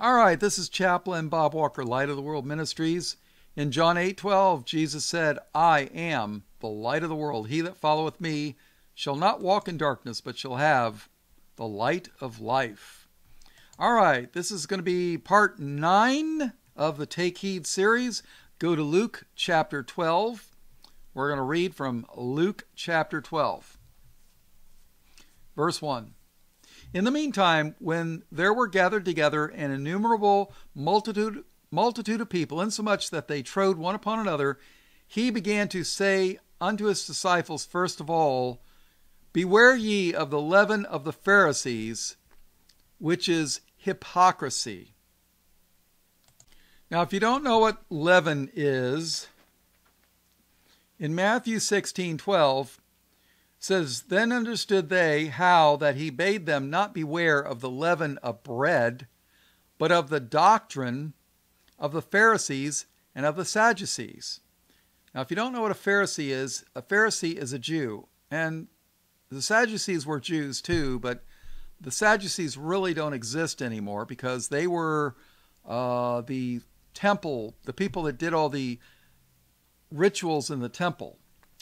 All right, this is Chaplain Bob Walker, Light of the World Ministries. In John 8:12, Jesus said, "I am the light of the world. He that followeth me shall not walk in darkness, but shall have the light of life." All right, this is going to be part 9 of the Take Heed series. Go to Luke chapter 12. We're going to read from Luke chapter 12. Verse 1. In the meantime, when there were gathered together an innumerable multitude multitude of people, insomuch that they trode one upon another, he began to say unto his disciples first of all, Beware ye of the leaven of the Pharisees, which is hypocrisy. Now, if you don't know what leaven is, in Matthew 16 12, says, Then understood they how that he bade them not beware of the leaven of bread, but of the doctrine of the Pharisees and of the Sadducees. Now, if you don't know what a Pharisee is, a Pharisee is a Jew. And the Sadducees were Jews too, but the Sadducees really don't exist anymore because they were uh, the temple, the people that did all the rituals in the temple.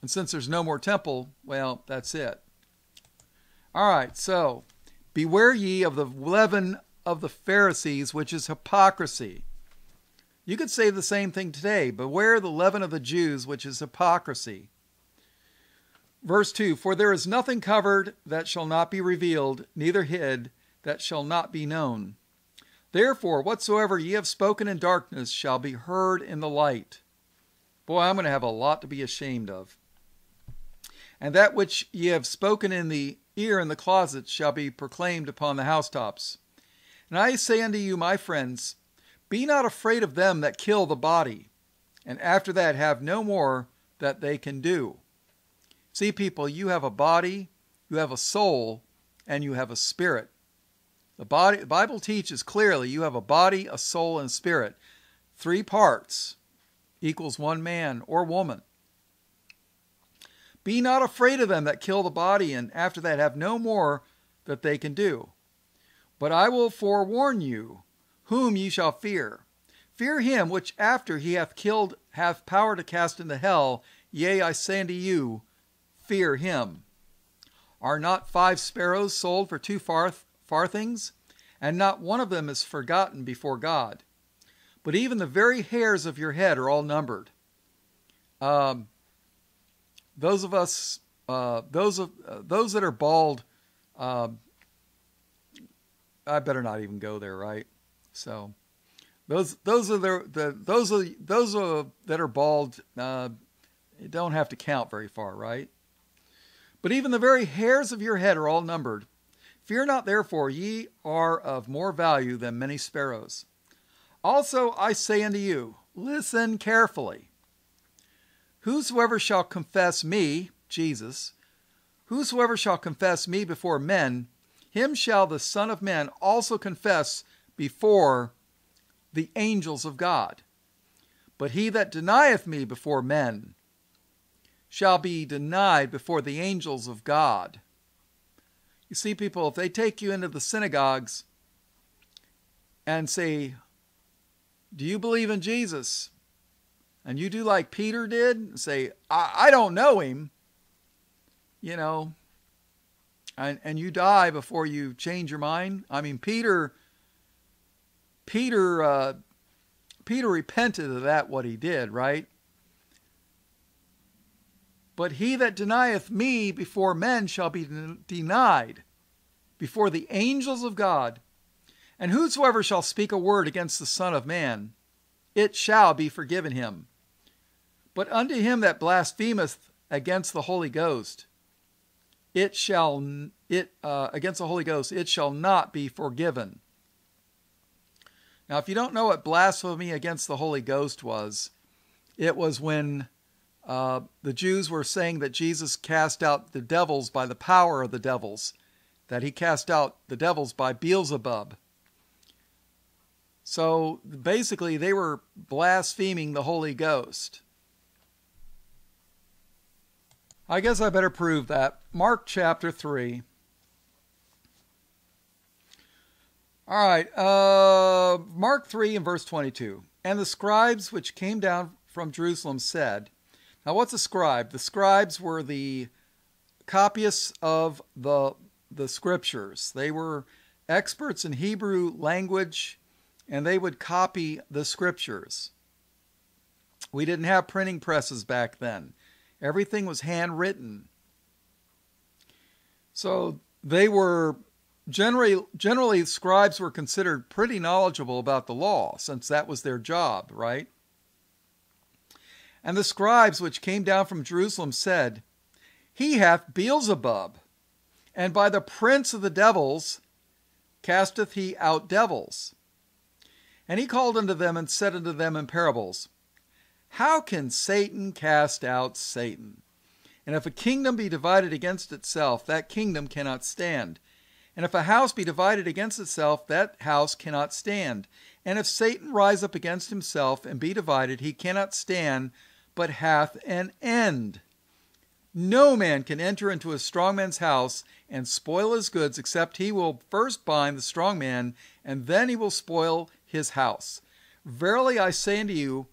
And since there's no more temple, well, that's it. All right, so beware ye of the leaven of the Pharisees, which is hypocrisy. You could say the same thing today. Beware the leaven of the Jews, which is hypocrisy. Verse 2 For there is nothing covered that shall not be revealed, neither hid that shall not be known. Therefore, whatsoever ye have spoken in darkness shall be heard in the light. Boy, I'm going to have a lot to be ashamed of. And that which ye have spoken in the ear in the closet shall be proclaimed upon the housetops. And I say unto you, my friends, be not afraid of them that kill the body, and after that have no more that they can do. See, people, you have a body, you have a soul, and you have a spirit. The, body, the Bible teaches clearly you have a body, a soul, and spirit. Three parts equals one man or woman. Be not afraid of them that kill the body, and after that have no more that they can do. But I will forewarn you whom ye shall fear. Fear him which after he hath killed hath power to cast into hell. Yea, I say unto you, fear him. Are not five sparrows sold for two farth- farthings? And not one of them is forgotten before God. But even the very hairs of your head are all numbered. Um, those of us, uh, those of uh, those that are bald, uh, I better not even go there, right? So those those are the, the those are those that are bald. Uh, don't have to count very far, right? But even the very hairs of your head are all numbered. Fear not, therefore, ye are of more value than many sparrows. Also I say unto you, listen carefully. Whosoever shall confess me, Jesus, whosoever shall confess me before men, him shall the Son of Man also confess before the angels of God. But he that denieth me before men shall be denied before the angels of God. You see, people, if they take you into the synagogues and say, Do you believe in Jesus? And you do like Peter did say, I, I don't know him, you know, and, and you die before you change your mind. I mean, Peter Peter uh, Peter repented of that what he did, right? But he that denieth me before men shall be denied before the angels of God. And whosoever shall speak a word against the Son of Man, it shall be forgiven him. But unto him that blasphemeth against the Holy Ghost, it shall it uh, against the Holy Ghost, it shall not be forgiven. Now, if you don't know what blasphemy against the Holy Ghost was, it was when uh, the Jews were saying that Jesus cast out the devils by the power of the devils, that he cast out the devils by Beelzebub. So basically, they were blaspheming the Holy Ghost. I guess I better prove that. Mark chapter 3. All right, uh, Mark 3 and verse 22. And the scribes which came down from Jerusalem said, Now, what's a scribe? The scribes were the copyists of the, the scriptures. They were experts in Hebrew language and they would copy the scriptures. We didn't have printing presses back then, everything was handwritten. So they were generally generally scribes were considered pretty knowledgeable about the law since that was their job, right? And the scribes which came down from Jerusalem said, He hath Beelzebub, and by the prince of the devils casteth he out devils. And he called unto them and said unto them in parables, How can Satan cast out Satan? And if a kingdom be divided against itself, that kingdom cannot stand. And if a house be divided against itself, that house cannot stand. And if Satan rise up against himself and be divided, he cannot stand, but hath an end. No man can enter into a strong man's house and spoil his goods, except he will first bind the strong man, and then he will spoil his house. Verily I say unto you,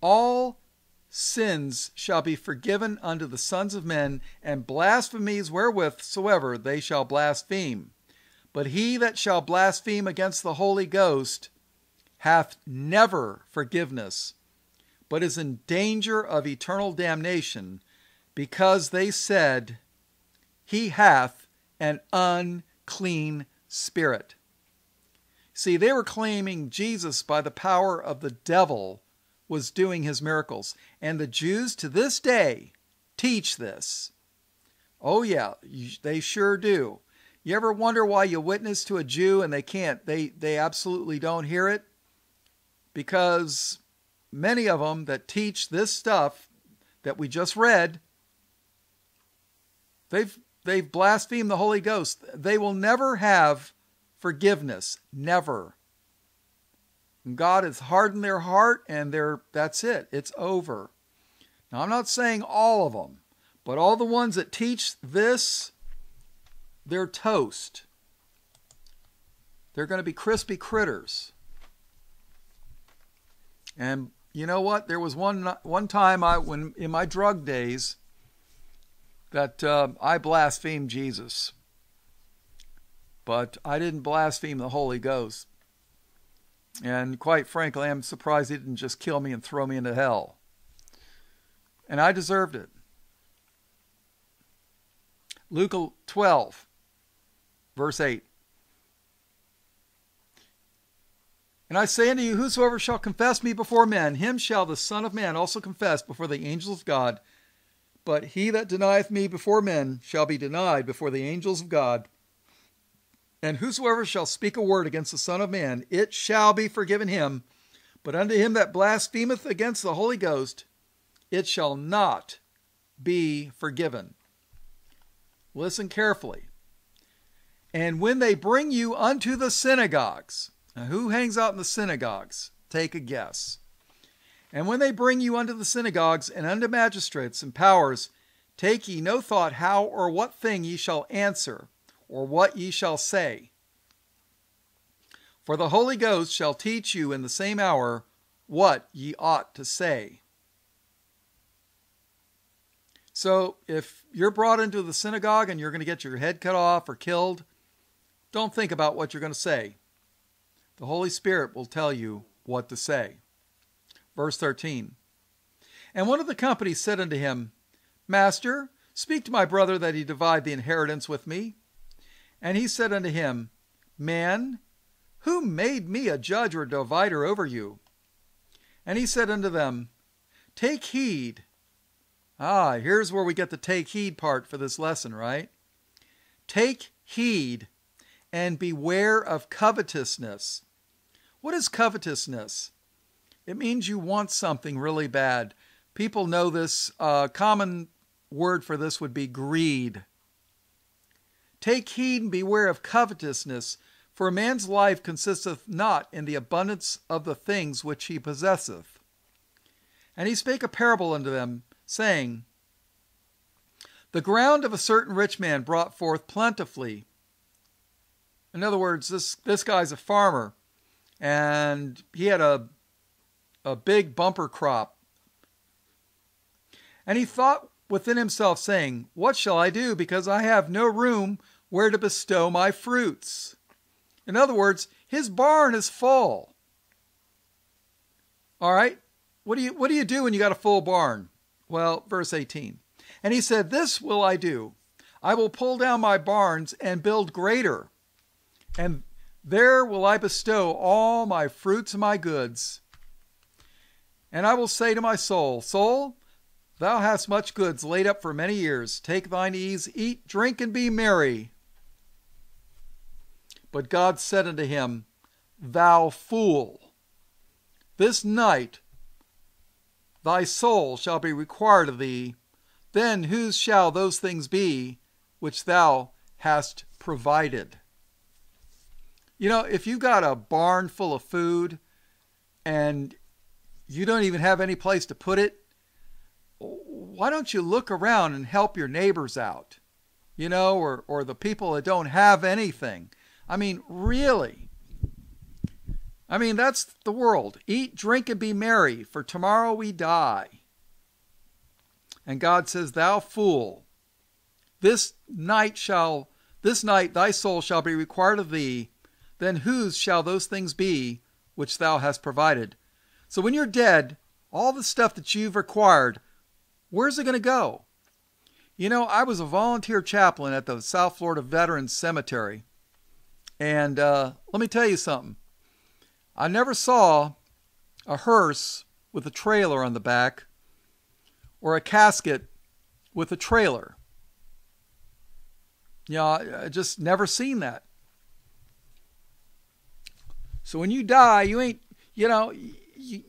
all sins shall be forgiven unto the sons of men, and blasphemies wherewith soever they shall blaspheme. But he that shall blaspheme against the Holy Ghost hath never forgiveness, but is in danger of eternal damnation, because they said, He hath an unclean spirit. See, they were claiming Jesus, by the power of the devil, was doing his miracles. And the Jews to this day teach this. Oh, yeah, they sure do. You ever wonder why you witness to a Jew and they can't, they, they absolutely don't hear it? Because many of them that teach this stuff that we just read, they've, they've blasphemed the Holy Ghost. They will never have forgiveness. Never. God has hardened their heart and they're, that's it. It's over. Now, I'm not saying all of them, but all the ones that teach this, they're toast. They're going to be crispy critters. And you know what? There was one one time I when in my drug days that uh, I blasphemed Jesus, but I didn't blaspheme the Holy Ghost. And quite frankly, I'm surprised he didn't just kill me and throw me into hell. And I deserved it. Luke 12, verse 8. And I say unto you, whosoever shall confess me before men, him shall the Son of Man also confess before the angels of God. But he that denieth me before men shall be denied before the angels of God. And whosoever shall speak a word against the Son of Man, it shall be forgiven him. But unto him that blasphemeth against the Holy Ghost, it shall not be forgiven. Listen carefully. And when they bring you unto the synagogues, now who hangs out in the synagogues? Take a guess. And when they bring you unto the synagogues and unto magistrates and powers, take ye no thought how or what thing ye shall answer or what ye shall say. For the Holy Ghost shall teach you in the same hour what ye ought to say. So, if you're brought into the synagogue and you're going to get your head cut off or killed, don't think about what you're going to say. The Holy Spirit will tell you what to say. Verse 13 And one of the company said unto him, Master, speak to my brother that he divide the inheritance with me. And he said unto him, Man, who made me a judge or divider over you? And he said unto them, Take heed. Ah, here's where we get the take heed part for this lesson, right? Take heed and beware of covetousness. What is covetousness? It means you want something really bad. People know this. A uh, common word for this would be greed. Take heed and beware of covetousness, for a man's life consisteth not in the abundance of the things which he possesseth. And he spake a parable unto them, saying, The ground of a certain rich man brought forth plentifully. In other words, this this guy's a farmer, and he had a a big bumper crop. And he thought within himself, saying, What shall I do? Because I have no room where to bestow my fruits. In other words, his barn is full. All right? What do you what do you do when you got a full barn? Well, verse 18. And he said, This will I do. I will pull down my barns and build greater. And there will I bestow all my fruits and my goods. And I will say to my soul, Soul, thou hast much goods laid up for many years. Take thine ease, eat, drink, and be merry. But God said unto him, Thou fool, this night thy soul shall be required of thee. Then whose shall those things be which thou hast provided? You know, if you got a barn full of food and you don't even have any place to put it, why don't you look around and help your neighbors out? You know, or, or the people that don't have anything. I mean, really. I mean, that's the world. Eat, drink, and be merry, for tomorrow we die. And God says, Thou fool, this night shall this night thy soul shall be required of thee, then whose shall those things be which thou hast provided? So when you're dead, all the stuff that you've acquired, where's it going to go? You know, I was a volunteer chaplain at the South Florida Veterans Cemetery. And uh, let me tell you something. I never saw a hearse with a trailer on the back or a casket with a trailer. You know, I just never seen that. So when you die, you ain't, you know, you,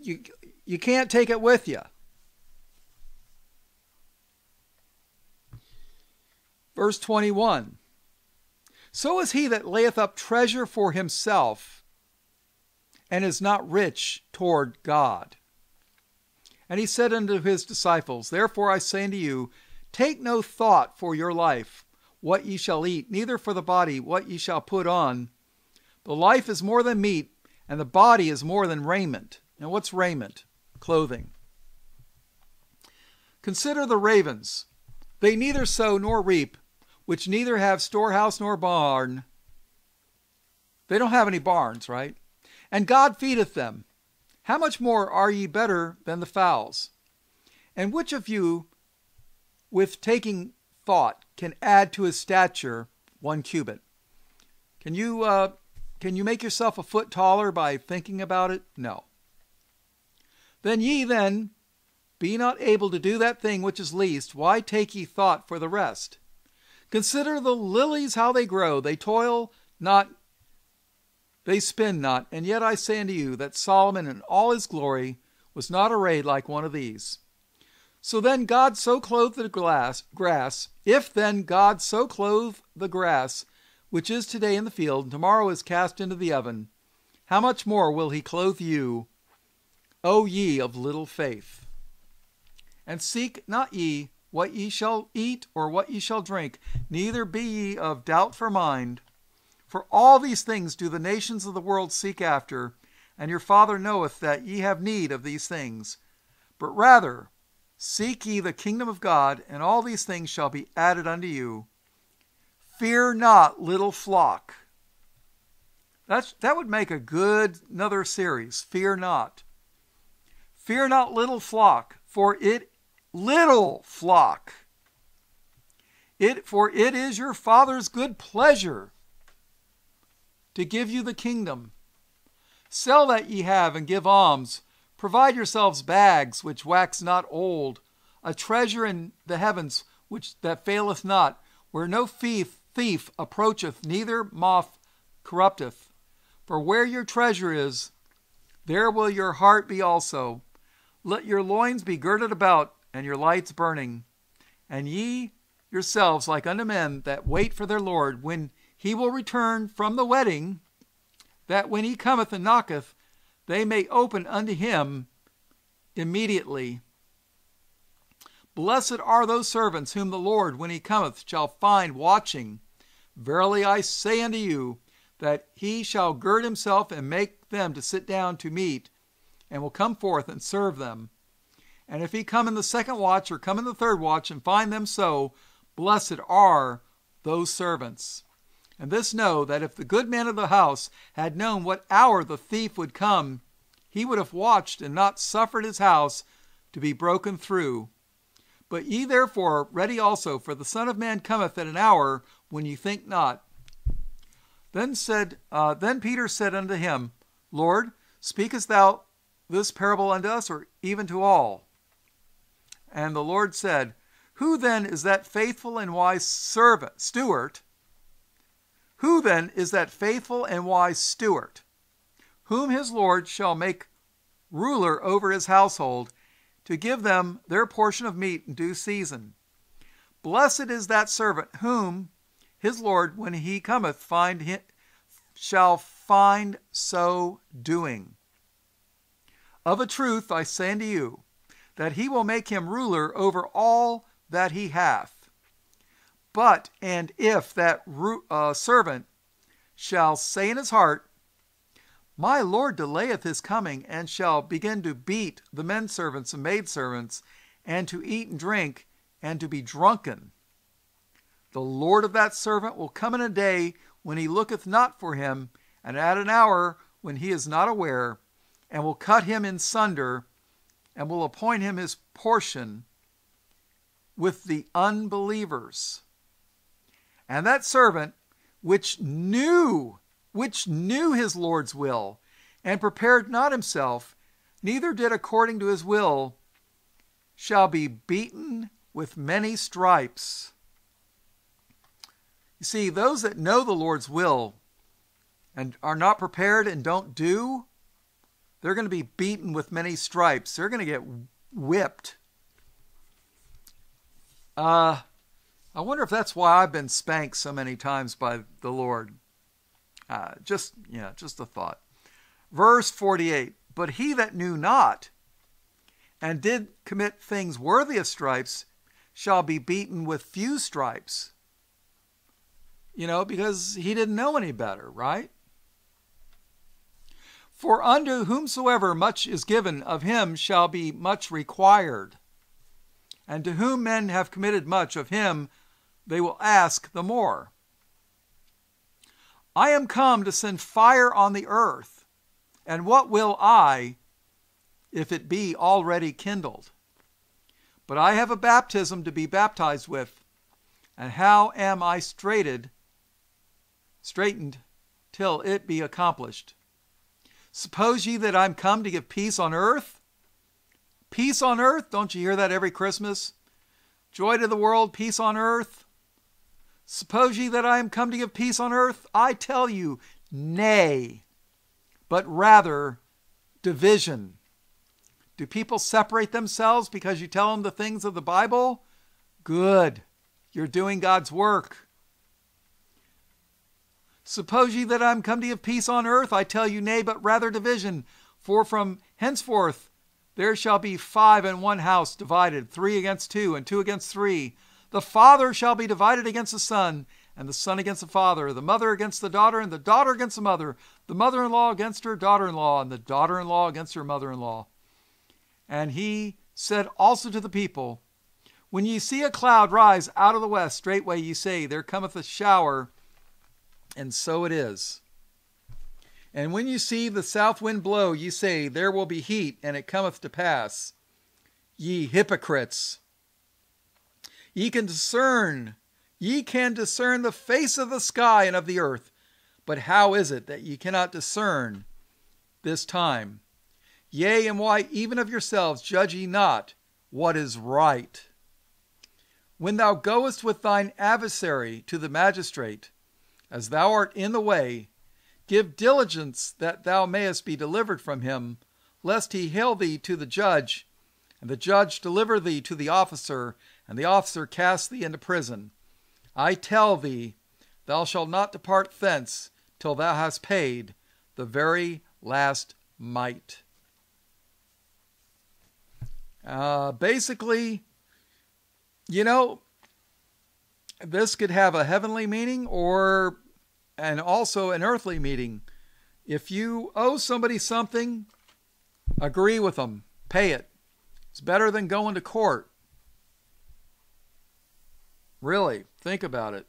you, you can't take it with you. Verse 21 So is he that layeth up treasure for himself and is not rich toward God. And he said unto his disciples, Therefore I say unto you, take no thought for your life, what ye shall eat, neither for the body, what ye shall put on. The life is more than meat, and the body is more than raiment. And what's raiment? Clothing. Consider the ravens. They neither sow nor reap, which neither have storehouse nor barn. They don't have any barns, right? And God feedeth them. How much more are ye better than the fowls? And which of you, with taking thought, can add to his stature one cubit? Can you uh, can you make yourself a foot taller by thinking about it? No. Then ye then, be not able to do that thing which is least, why take ye thought for the rest? Consider the lilies how they grow, they toil not, they spin not, and yet I say unto you that Solomon in all his glory was not arrayed like one of these. So then God so clothed the glass, grass, if then God so clothe the grass, which is today in the field, and tomorrow is cast into the oven, how much more will he clothe you, O ye of little faith? And seek not ye what ye shall eat or what ye shall drink, neither be ye of doubtful mind. For all these things do the nations of the world seek after, and your Father knoweth that ye have need of these things. But rather, seek ye the kingdom of God, and all these things shall be added unto you. Fear not, little flock. That's, that would make a good another series. Fear not. Fear not, little flock, for it little flock. It for it is your father's good pleasure to give you the kingdom. Sell that ye have and give alms. Provide yourselves bags which wax not old, a treasure in the heavens which that faileth not, where no thief, thief approacheth, neither moth corrupteth. For where your treasure is, there will your heart be also. Let your loins be girded about, and your lights burning. And ye yourselves like unto men that wait for their Lord, when he will return from the wedding, that when he cometh and knocketh, they may open unto him immediately. Blessed are those servants whom the Lord, when he cometh, shall find watching. Verily I say unto you, that he shall gird himself and make them to sit down to meat, and will come forth and serve them. And if he come in the second watch or come in the third watch and find them so, blessed are those servants. And this know that if the good man of the house had known what hour the thief would come, he would have watched and not suffered his house to be broken through. But ye therefore ready also, for the Son of Man cometh at an hour when ye think not. Then said, uh, then Peter said unto him, Lord, speakest thou this parable unto us, or even to all? And the Lord said, Who then is that faithful and wise servant, steward? Who then is that faithful and wise steward, whom his Lord shall make ruler over his household, to give them their portion of meat in due season? Blessed is that servant whom his Lord, when he cometh, find him, shall find so doing. Of a truth I say unto you, that he will make him ruler over all that he hath. But, and if that uh, servant shall say in his heart, My Lord delayeth his coming, and shall begin to beat the men servants and maid servants, and to eat and drink, and to be drunken, the Lord of that servant will come in a day when he looketh not for him, and at an hour when he is not aware, and will cut him in sunder, and will appoint him his portion with the unbelievers. And that servant which knew, which knew his Lord's will, and prepared not himself, neither did according to his will, shall be beaten with many stripes. You see, those that know the Lord's will and are not prepared and don't do, they're going to be beaten with many stripes. They're going to get whipped. Uh, I wonder if that's why I've been spanked so many times by the Lord. Uh, just, yeah, just a thought. Verse 48 But he that knew not and did commit things worthy of stripes shall be beaten with few stripes you know, because he didn't know any better, right? For unto whomsoever much is given, of him shall be much required. And to whom men have committed much, of him they will ask the more. I am come to send fire on the earth, and what will I if it be already kindled? But I have a baptism to be baptized with, and how am I straitened straightened till it be accomplished. Suppose ye that I'm come to give peace on earth? Peace on earth? Don't you hear that every Christmas? Joy to the world, peace on earth. Suppose ye that I am come to give peace on earth? I tell you, nay, but rather division. Do people separate themselves because you tell them the things of the Bible? Good. You're doing God's work. Suppose ye that I am come to give peace on earth? I tell you, nay, but rather division. For from henceforth there shall be five in one house divided, three against two, and two against three. The father shall be divided against the son, and the son against the father, the mother against the daughter, and the daughter against the mother, the mother in law against her daughter in law, and the daughter in law against her mother in law. And he said also to the people, When ye see a cloud rise out of the west, straightway ye say, There cometh a shower and so it is. And when you see the south wind blow, ye say, There will be heat, and it cometh to pass. Ye hypocrites! Ye can discern, ye can discern the face of the sky and of the earth, but how is it that ye cannot discern this time? Yea, and why even of yourselves judge ye not what is right? When thou goest with thine adversary to the magistrate, as thou art in the way, give diligence that thou mayest be delivered from him, lest he hail thee to the judge, and the judge deliver thee to the officer, and the officer cast thee into prison. I tell thee, thou shalt not depart thence till thou hast paid the very last mite. Uh, basically, you know, this could have a heavenly meaning or and also an earthly meaning. If you owe somebody something, agree with them, pay it. It's better than going to court. Really, think about it.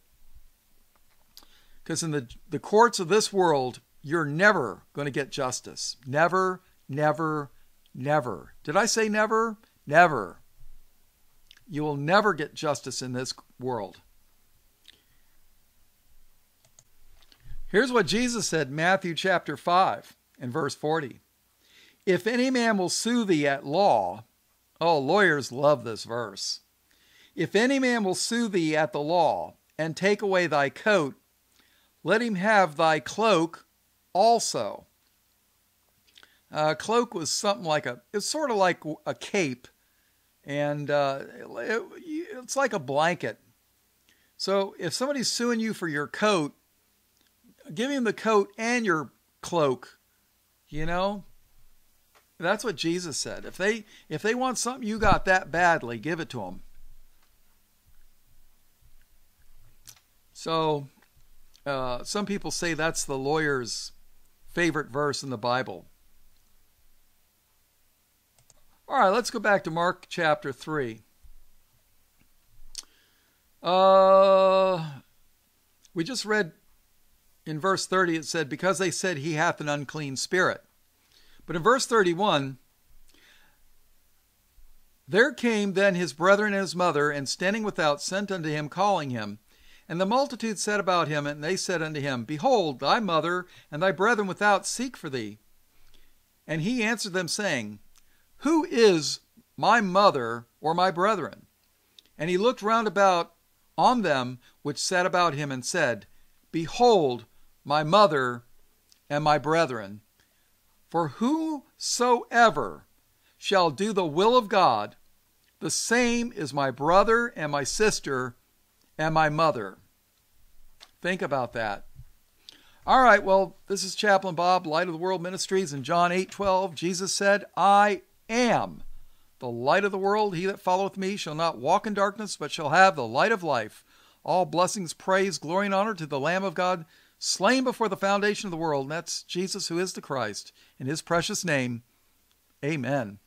Because in the, the courts of this world, you're never going to get justice. Never, never, never. Did I say never? Never. You will never get justice in this world. Here's what Jesus said Matthew chapter 5 and verse 40. If any man will sue thee at law, oh, lawyers love this verse. If any man will sue thee at the law and take away thy coat, let him have thy cloak also. Uh, cloak was something like a, it's sort of like a cape, and uh, it, it's like a blanket. So if somebody's suing you for your coat, give him the coat and your cloak. You know, that's what Jesus said. If they if they want something you got that badly, give it to them. So, uh, some people say that's the lawyer's favorite verse in the Bible. All right, let's go back to Mark chapter 3. Uh, we just read in verse 30, it said, Because they said he hath an unclean spirit. But in verse 31, there came then his brethren and his mother, and standing without, sent unto him, calling him. And the multitude said about him, and they said unto him, Behold, thy mother and thy brethren without seek for thee. And he answered them, saying, Who is my mother or my brethren? And he looked round about on them which sat about him, and said, Behold, my mother and my brethren. For whosoever shall do the will of God, the same is my brother and my sister and my mother. Think about that. All right, well, this is Chaplain Bob, Light of the World Ministries. In John 8 12, Jesus said, I am the light of the world. He that followeth me shall not walk in darkness, but shall have the light of life. All blessings, praise, glory, and honor to the Lamb of God, slain before the foundation of the world. And that's Jesus, who is the Christ. In his precious name, amen.